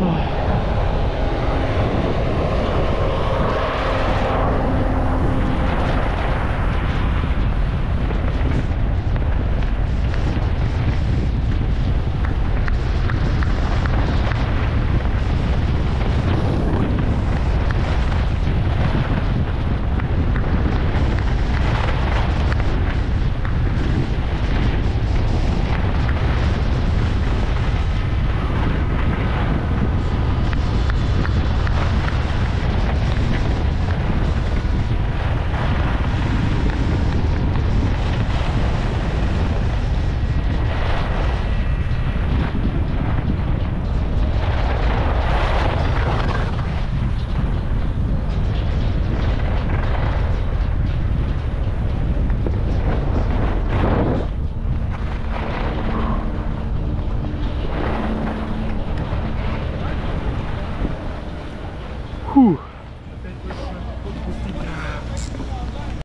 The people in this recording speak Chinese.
嗯